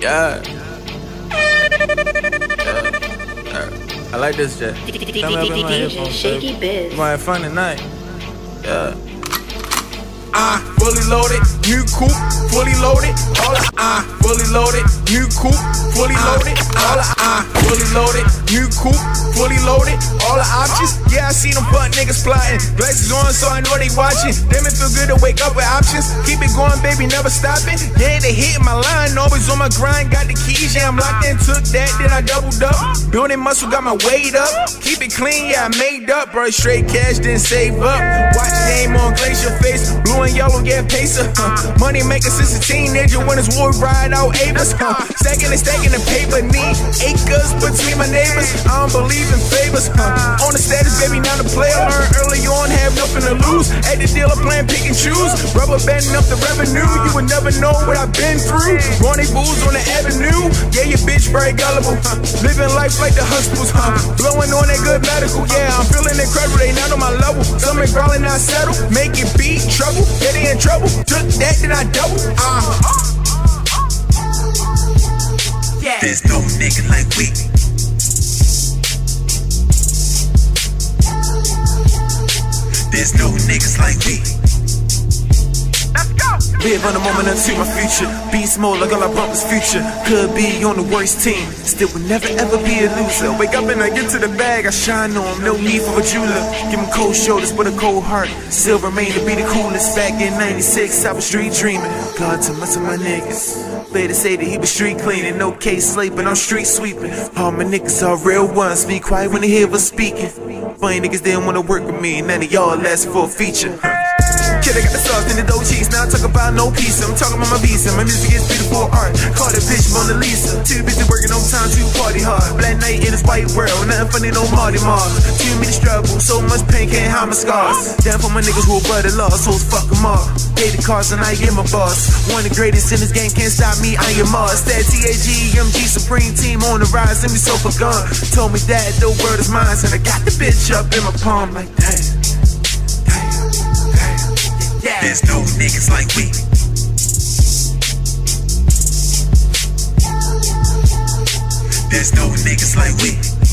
Yeah. yeah. I like this, Jay. Come up in my headphones, Shakey baby. Biz. We might have fun tonight. Yeah. I fully loaded, new coupe, fully loaded, all I, I fully loaded, new coupe, uh, uh, fully loaded, all I, I fully loaded, new coupe, fully loaded, all the options. Yeah, I see them butt niggas plotting, glasses on so I know they watching. Damn, it feel good to wake up with options. Keep it going, baby, never stopping. Yeah, they hitting my line, always on my grind. Got the keys, yeah, I'm locked in, took that, then I doubled up. Building muscle, got my weight up. Keep it clean, yeah, I made up, bro. Straight cash, then save up. Watch game on glacier face, blue and yellow, yeah, pacer. Huh. Money maker since a teenager, when it's war, ride out Avis. Huh. Stacking and stacking the paper, need acres between my neighbors. I don't believe in favors. On the status, baby, now the player learn early on, have nothing to lose. At the dealer, playing pick and choose. Rubber banding up the revenue, you would never know what I've been through. Rendezvous on the avenue, yeah, your bitch very gullible. Huh. Living life like the Huxtables, huh? Blowing on that good medical, yeah, I'm feeling incredible. They not on my level. Some growling, I settle. Make it beat trouble, yeah, they in trouble. That, then I double. Uh. Yeah. There's no nigga like we. There's no niggas like we. Live on the moment and see my future. Beast mode, like all I bump is future. Could be on the worst team. Still would never ever be a loser. Wake up and I get to the bag, I shine on No need for a jeweler. Give 'em cold shoulders but a cold heart. Still remain to be the coolest. Back in 96, I was street dreaming. God to most my niggas. Later say that he was street cleaning. No case sleeping, I'm street sweeping. All my niggas are real ones. Be quiet when they hear us speaking. Funny niggas didn't wanna work with me. None of y'all asked for a feature. Kid, I got the sauce in the dough cheese. Now I talk about no peace. I'm talking about my visa. My music is beautiful art. Call that bitch Mona Lisa. Too busy working overtime to party hard. Black night in this white world. Nothing funny, no Marty Mark. Too many struggles. So much pain can't hide my scars. Down for my niggas who are brother lost. Hoes fuck them up. Pay the cars and I get my boss. One of the greatest in this game can't stop me. I am Mars. That TAG, MG Supreme Team on the rise. Send me so for gun. Told me that the world is mine. And I got the bitch up in my palm like that. Niggas like we. There's no niggas like we.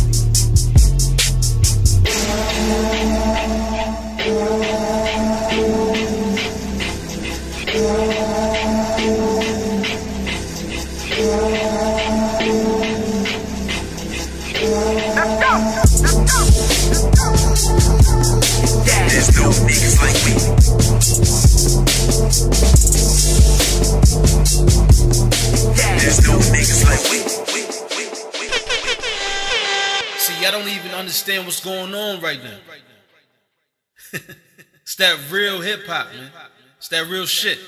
There's no niggas like we. There's no niggas like we. See, y'all don't even understand what's going on right now. it's that real hip hop, man. It's that real shit.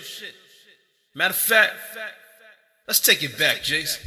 Matter of fact, let's take it back, Jason.